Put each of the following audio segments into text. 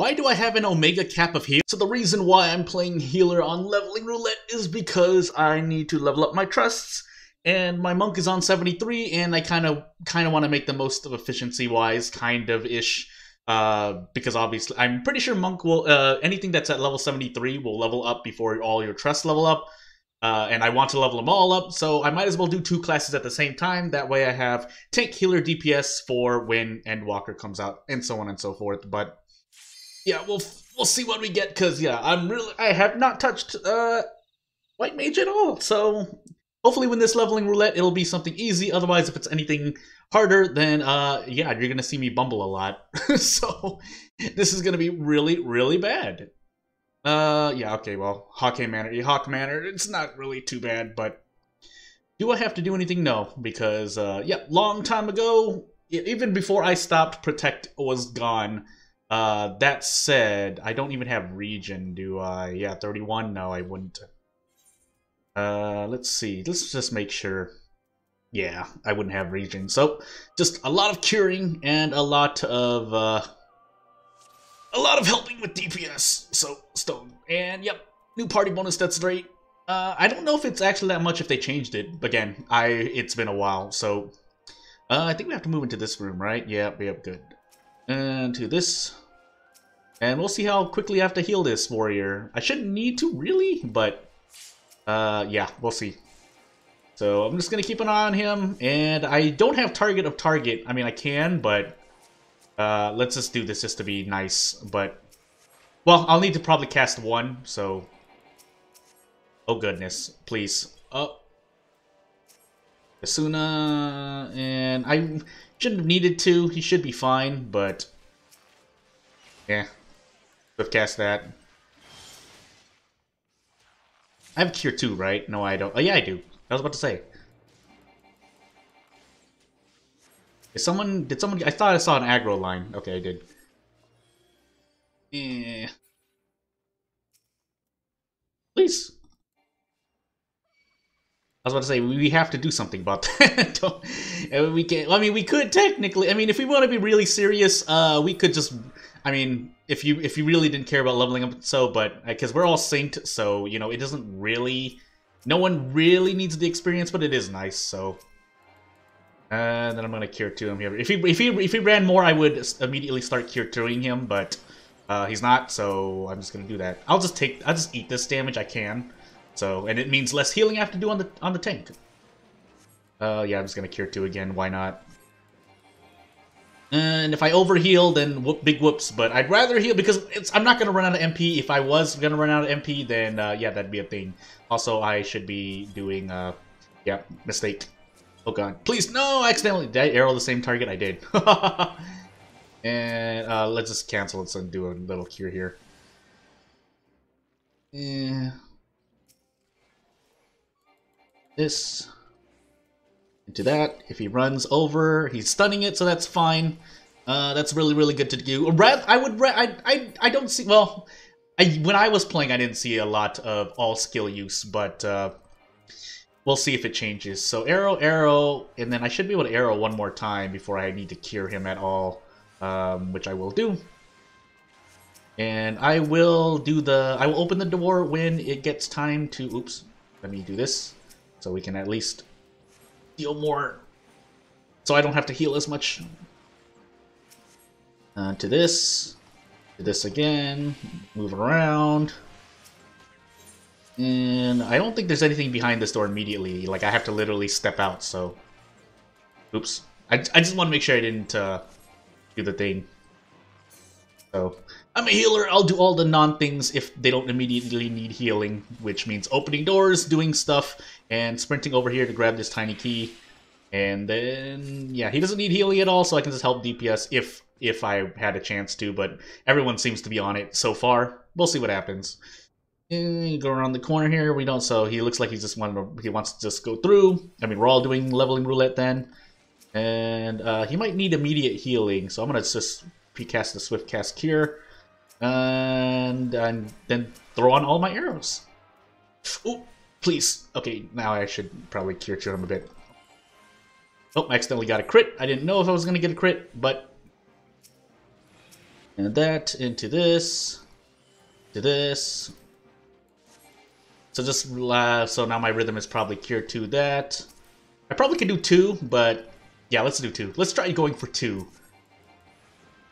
Why do I have an Omega cap of heal? So the reason why I'm playing healer on leveling roulette is because I need to level up my trusts, and my monk is on 73, and I kind of kind of want to make the most of efficiency wise, kind of ish. Uh, because obviously, I'm pretty sure monk will uh, anything that's at level 73 will level up before all your trusts level up. Uh, and I want to level them all up, so I might as well do two classes at the same time. That way, I have tank, healer, DPS for when Endwalker comes out, and so on and so forth. But yeah, we'll we'll see what we get because yeah, I'm really I have not touched uh white mage at all. So hopefully, when this leveling roulette, it'll be something easy. Otherwise, if it's anything harder, then uh yeah, you're gonna see me bumble a lot. so this is gonna be really really bad. Uh yeah, okay, well, Haukke Manor, Haukke Manor, it's not really too bad, but do I have to do anything? No, because uh yeah, long time ago, even before I stopped, Protect was gone uh, that said, I don't even have Regen, do I? Yeah, 31? No, I wouldn't. Uh, let's see. Let's just make sure. Yeah, I wouldn't have Regen. So, just a lot of curing and a lot of, uh, a lot of helping with DPS. So, stone. And, yep, new party bonus, that's great. Uh, I don't know if it's actually that much if they changed it. Again, I it's been a while, so... Uh, I think we have to move into this room, right? Yep, yep, good. And to this and we'll see how quickly I have to heal this warrior. I shouldn't need to, really, but uh, yeah, we'll see. So I'm just going to keep an eye on him, and I don't have target of target. I mean, I can, but uh, let's just do this just to be nice. But, well, I'll need to probably cast one, so... Oh, goodness. Please. Oh. Esuna, and I shouldn't have needed to. He should be fine, but... Yeah, have cast that. I have Cure 2, right? No, I don't. Oh, yeah, I do. I was about to say. Is someone... Did someone... I thought I saw an aggro line. Okay, I did. Eh. Please. I was about to say we have to do something about that. we can. I mean, we could technically. I mean, if we want to be really serious, uh, we could just. I mean, if you if you really didn't care about leveling up so but because uh, we're all synced so you know it doesn't really no one really needs the experience but it is nice so and uh, then I'm gonna cure to him here if he if he if he ran more I would immediately start cure toing him but uh, he's not so I'm just gonna do that I'll just take I'll just eat this damage I can so and it means less healing I have to do on the on the tank uh yeah I'm just gonna cure two again why not and if I overheal, then whoop, big whoops. But I'd rather heal because I'm not to run out of MP. If I was to run out of MP, then uh, yeah, that'd be a thing. Also, I should be doing, uh, yeah, mistake. Oh god. Please, no! I accidentally, did I Aero the same target? I did. and uh, let's just cancel it and do a little cure here. Yeah. This into that. If he runs over, he's stunning it, so that's fine. Uh, that's really, really good to do. I would, I, I, I don't see, well, I, when I was playing, I didn't see a lot of all skill use, but uh, we'll see if it changes. So Aero, Aero, and then I should be able to Aero one more time before I need to cure him at all, um, which I will do. And I will do the, I will open the door when it gets time to, oops, let me do this, so we can at least deal more so I don't have to heal as much. Uh, to this, to this again, move around. And I don't think there's anything behind this door immediately. Like, I have to literally step out, so... Oops. I, I just want to make sure I didn't uh, do the thing. So, I'm a healer. I'll do all the non-things if they don't immediately need healing, which means opening doors, doing stuff, and sprinting over here to grab this tiny key. And then, yeah, he doesn't need healing at all, so I can just help DPS if if I had a chance to, but everyone seems to be on it so far. We'll see what happens. And go around the corner here. We don't, so he looks like he's just wanted to, he wants to just go through. I mean, we're all doing leveling roulette then. And uh, he might need immediate healing, so I'm going to just cast the Swift Cast Cure and, and then throw on all my Aeros. Oh, please. Okay, now I should probably cure him a bit. Oh, I accidentally got a crit. I didn't know if I was going to get a crit, but... And that into this, to this. So just, uh, so now my rhythm is probably cured to that. I probably could do two, but yeah, let's do two. Let's try going for two.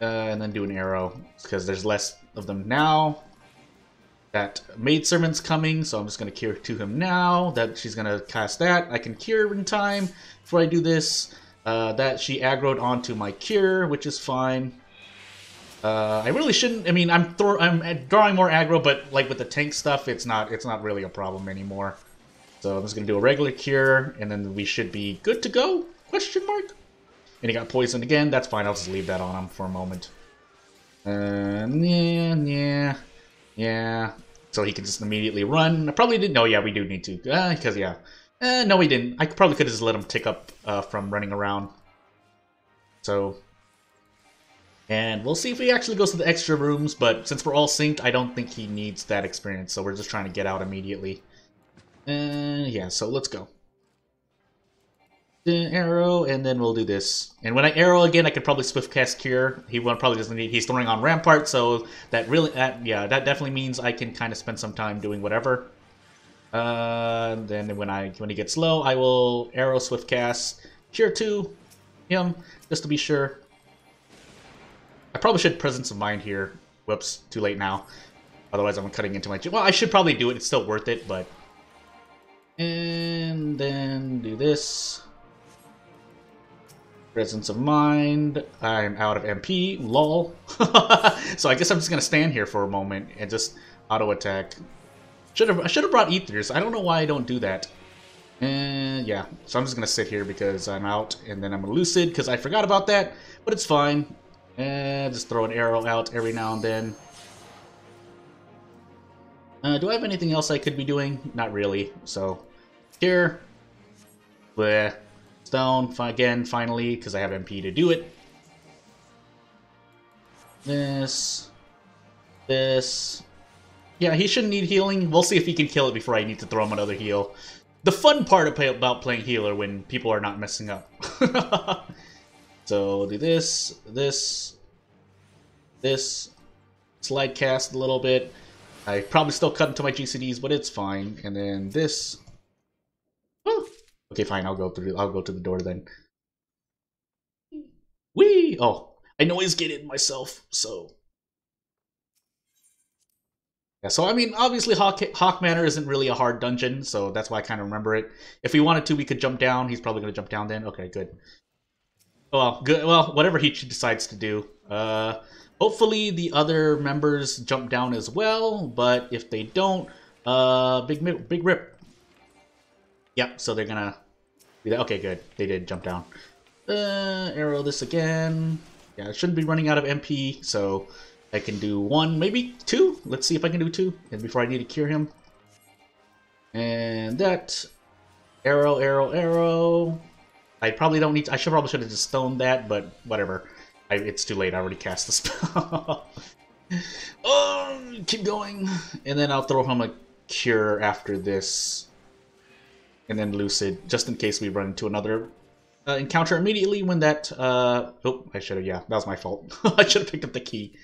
Uh, and then do an Aero, because there's less of them now. That maid servant's coming, so I'm just going to cure to him now. That she's going to cast that. I can cure in time before I do this. Uh, that she aggroed onto my cure, which is fine. Uh, I really shouldn't. I mean, I'm I'm drawing more aggro, but like with the tank stuff, it's not it's not really a problem anymore. So I'm just gonna do a regular cure, and then we should be good to go? Question mark. And he got poisoned again. That's fine. I'll just leave that on him for a moment. Uh, yeah, yeah, yeah. So he can just immediately run. I probably didn't. know. yeah, we do need to. Because, uh, yeah. Eh, no, we didn't. I probably could have just let him tick up uh, from running around. So, and we'll see if he actually goes to the extra rooms, but since we're all synced, I don't think he needs that experience, so we're just trying to get out immediately. And yeah, so let's go. Aero, and then we'll do this. And when I Aero again, I could probably swift cast Cure. He probably doesn't need. He's throwing on Rampart, so that really, that, yeah, that definitely means I can kind of spend some time doing whatever. Uh, then when I when he gets low, I will Aero swift cast Cure two him just to be sure. I probably should Presence of Mind here. Whoops, too late now. Otherwise, I'm cutting into my... Well, I should probably do it. It's still worth it, but... And then do this. Presence of Mind. I'm out of MP. Lol. so I guess I'm just to stand here for a moment and just auto-attack. Should have I should have brought Ethers. I don't know why I don't do that. And yeah, so I'm just to sit here because I'm out, and then I'm Lucid because I forgot about that, but it's fine. And just throw an Aero out every now and then. Uh, do I have anything else I could be doing? Not really. So, here. Bleh. Stone, again, finally, because I have MP to do it. This. This. Yeah, he shouldn't need healing. We'll see if he can kill it before I need to throw him another heal. The fun part about playing healer when people are not messing up. So do this, this, this, slide cast a little bit. I probably still cut into my GCDs, but it's fine. And then this. Okay, fine. I'll go through. I'll go to the door then. Wee! Oh, I know he's getting myself. So yeah. So I mean, obviously, Haukke Haukke Manor isn't really a hard dungeon, so that's why I kind of remember it. If we wanted to, we could jump down. He's probably gonna jump down then. Okay, good. Well, good. Well, whatever he decides to do. Uh, hopefully the other members jump down as well. But if they don't, uh, big big rip. Yep. So they're gonna. Okay, good. They did jump down. Uh, Aero this again. Yeah, I shouldn't be running out of MP, so I can do one, maybe two. Let's see if I can do two, and before I need to cure him. And that Aero, Aero, Aero. I probably don't need to, I should probably should have just stoned that, but whatever. I, it's too late, I already cast the spell. oh, keep going. And then I'll throw him a cure after this. And then Lucid, just in case we run into another uh, encounter immediately when that, uh, oh, I should have, yeah, that was my fault. I should have picked up the key.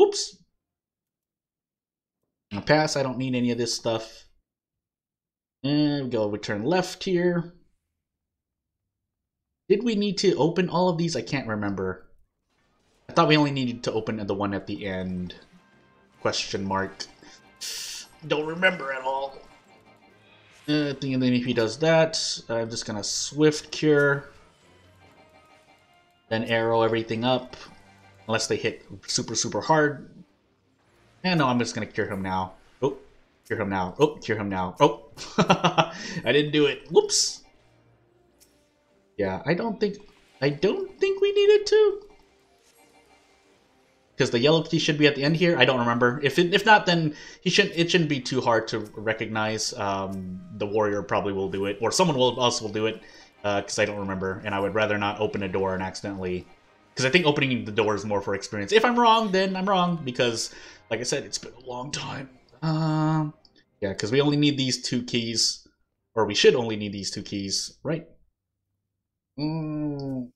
Oops. Pass, I don't need any of this stuff. And we go, we turn left here. Did we need to open all of these? I can't remember. I thought we only needed to open the one at the end. Question mark. Don't remember at all. Uh, and then if he does that, I'm just gonna swift cure. Then Aero everything up. Unless they hit super, super hard. And no, I'm just gonna cure him now. Oh, cure him now. Oh, cure him now. Oh, I didn't do it. Whoops. Yeah, I don't think I don't think we needed to. Because the yellow key should be at the end here. I don't remember. If it, if not, then he shouldn't. It shouldn't be too hard to recognize. Um, the warrior probably will do it, or someone will else will do it. Because uh, I don't remember, and I would rather not open a door and accidentally. Because I think opening the door is more for experience. If I'm wrong, then I'm wrong. Because, like I said, it's been a long time. Um, yeah, because we only need these two keys, or we should only need these two keys, right? Mm.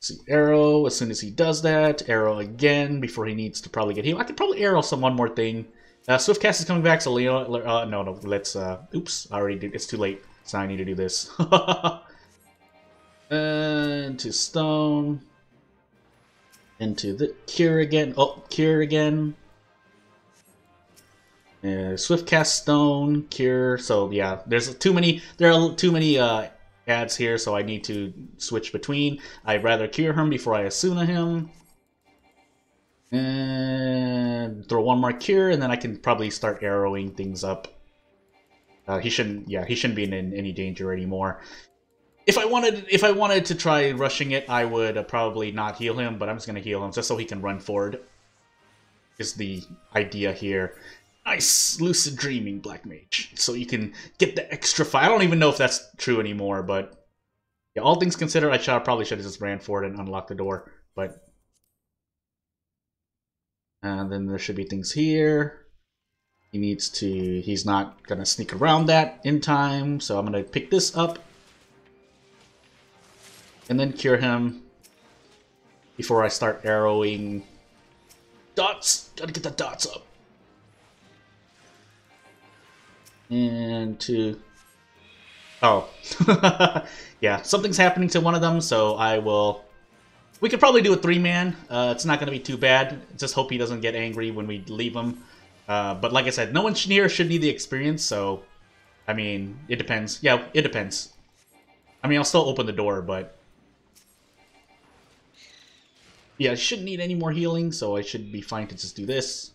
See, Aero as soon as he does that. Aero again before he needs to probably get healed. I could probably Aero some one more thing. Uh, Swift cast is coming back, so Leo. Uh, no, no, let's. Uh, oops, I already did. It's too late. So I need to do this. into stone. Into the cure again. Oh, cure again. Uh, Swift cast stone cure. So yeah, there's too many. There are too many uh, ads here, so I need to switch between. I'd rather cure him before I Esuna him. And throw one more cure, and then I can probably start Aeroing things up. Uh, he shouldn't, yeah, he shouldn't be in any danger anymore. If I wanted, if I wanted to try rushing it, I would uh, probably not heal him, but I'm just gonna heal him just so he can run forward. Is the idea here? Nice lucid dreaming, Black Mage. So you can get the extra five. I don't even know if that's true anymore, but yeah, all things considered, I should probably should have just ran for it and unlocked the door, but and then there should be things here. He needs to, he's not to sneak around that in time, so I'm to pick this up. And then cure him before I start Aeroing dots. Gotta get the dots up. And to... Oh. yeah, something's happening to one of them, so I will we could probably do a three-man. Uh, it's not going to be too bad. Just hope he doesn't get angry when we leave him. Uh, but like I said, no one here should need the experience, so... I mean, it depends. Yeah, it depends. I mean, I'll still open the door, but... Yeah, I shouldn't need any more healing, so I should be fine to just do this.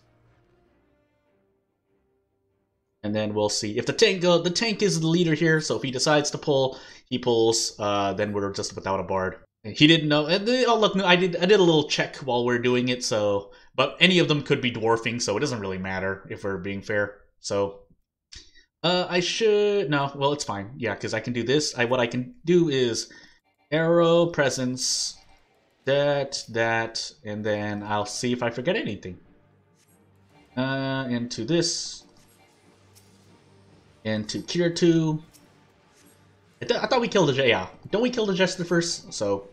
And then we'll see. If the tank uh, the tank is the leader here, so if he decides to pull, he pulls, uh, then we're just without a bard. He didn't know. Oh look, I did. I did a little check while we are doing it. So, but any of them could be dwarfing, so it doesn't really matter if we're being fair. So, uh, I should no. Well, it's fine. Yeah, because I can do this. I what I can do is Aero presence, that that, and then I'll see if I forget anything. Uh, into this, into cure two. I, th I thought we killed the yeah. Don't we kill the jester first? So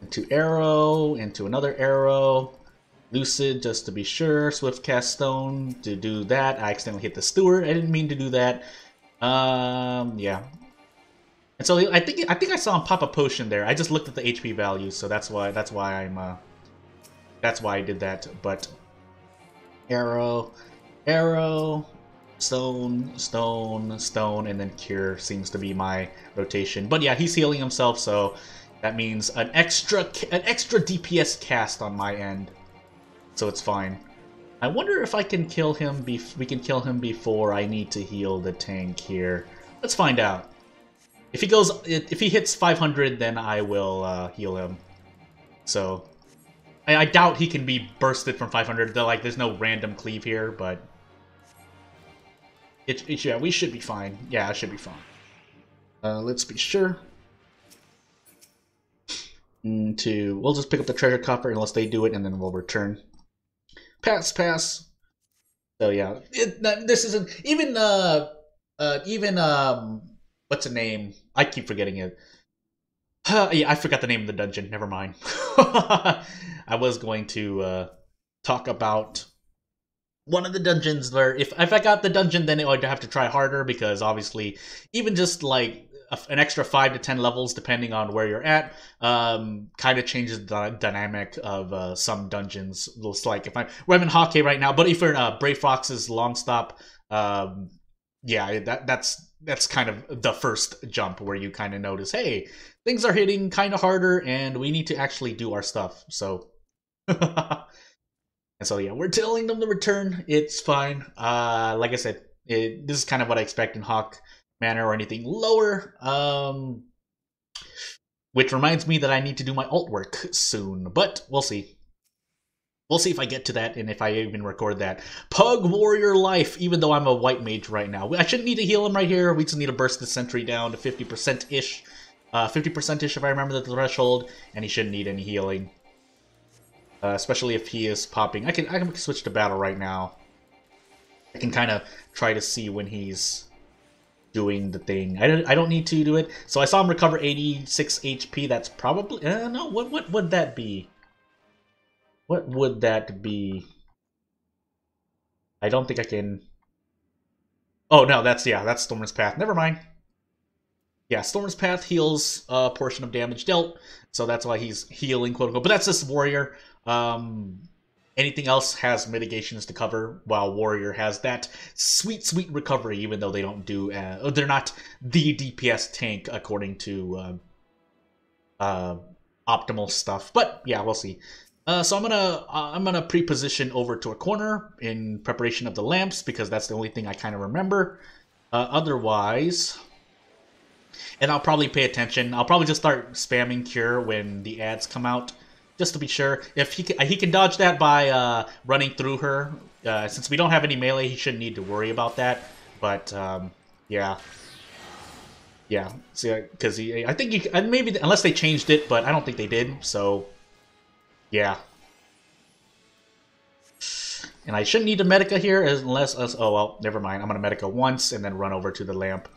into Aero, into another Aero, lucid just to be sure, swift cast stone to do that. I accidentally hit the steward. I didn't mean to do that. Um, yeah. And so I think I think I saw him pop a potion there. I just looked at the HP values, so that's why that's why I'm uh, that's why I did that. But Aero, Aero, stone, stone, stone, and then cure seems to be my rotation. But yeah, he's healing himself, so that means an extra an extra DPS cast on my end, so it's fine. I wonder if I can kill him. Bef we can kill him before I need to heal the tank here. Let's find out. If he goes, if he hits 500, then I will uh, heal him. So, I, I doubt he can be bursted from 500. Though, like, there's no random cleave here, but it, it yeah, we should be fine. Yeah, it should be fine. Uh, let's be sure. To we'll just pick up the treasure copper unless they do it and then we'll return. Pass pass. So yeah. It, this isn't even uh uh even um what's the name? I keep forgetting it. Uh, yeah i forgot the name of the dungeon. Never mind. I was going to uh talk about one of the dungeons where if, if i got the dungeon then i would have to try harder because obviously even just like an extra five to ten levels depending on where you're at um, kind of changes the dynamic of uh, some dungeons. Looks like if i'm we're in Haukke right now but if you're in uh, Brayflox's Longstop um, yeah that that's that's kind of the first jump where you kind of notice hey things are hitting kind of harder and we need to actually do our stuff so and so yeah we're telling them to return it's fine uh like i said it, this is kind of what i expect in Haukke Manor or anything lower. Um, which reminds me that I need to do my alt work soon, but we'll see. We'll see if I get to that and if I even record that. Pug Warrior Life, even though I'm a white mage right now. I shouldn't need to heal him right here. We just need to burst the sentry down to 50%-ish. 50%-ish uh, if I remember the threshold, and he shouldn't need any healing. Uh, especially if he is popping. I can I can switch to battle right now. I can kind of try to see when he's doing the thing. I don't, I don't need to do it. So I saw him recover 86 HP. That's probably... Uh, no, what, what would that be? What would that be? I don't think I can... Oh, no, that's, yeah, that's Storm's Path. Never mind. Yeah, Storm's Path heals a portion of damage dealt, so that's why he's healing, quote unquote. But that's just Warrior. Um, anything else has mitigations to cover, while Warrior has that sweet, sweet recovery, even though they don't do... Uh, they're not the DPS tank, according to uh, uh, optimal stuff. But, yeah, we'll see. Uh, so I'm gonna uh, I'm gonna pre-position over to a corner in preparation of the lamps because that's the only thing I kind of remember. Uh, otherwise, and I'll probably pay attention. I'll probably just start spamming cure when the ads come out, just to be sure. If he can, he can dodge that by uh, running through her. Uh, since we don't have any melee, he shouldn't need to worry about that. But um, yeah, yeah. Because he I think you maybe unless they changed it, but I don't think they did. So yeah. And I shouldn't need a Medica here unless... Us, oh, well, never mind. I'm to Medica once and then run over to the lamp.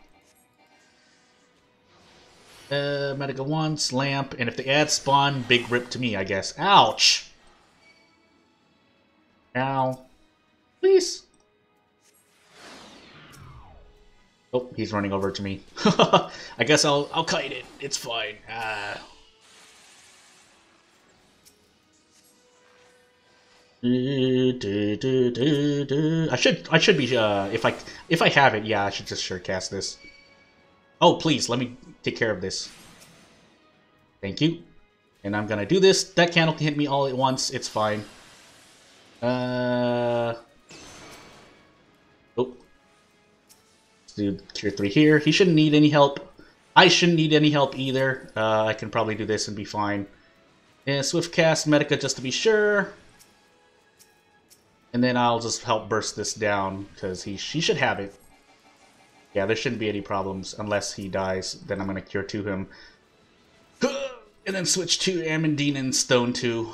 Uh, Medica once, lamp, and if they add spawn, big rip to me, I guess. Ouch! Ow. Please. Oh, he's running over to me. I guess I'll I'll kite it. It's fine. Ah. I should I should be uh if I if I have it, yeah, I should just sure cast this. Oh please, let me take care of this. Thank you. And I'm gonna do this. That candle can hit me all at once, it's fine. Uh Oh. Let's do tier three here. He shouldn't need any help. I shouldn't need any help either. Uh, I can probably do this and be fine. And Swift cast Medica just to be sure. And then I'll just help burst this down, because he, he should have it. Yeah, there shouldn't be any problems unless he dies. Then I'm going to cure to him. And then switch to Amandine and Stone 2.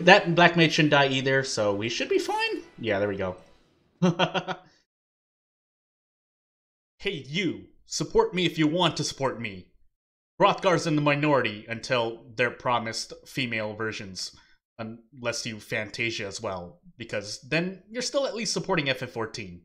That Black Mage shouldn't die either, so we should be fine. Yeah, there we go. hey, you. Support me if you want to support me. Hrothgar's in the minority until they're promised female versions unless you Fantasia as well, because then you're still at least supporting FF14.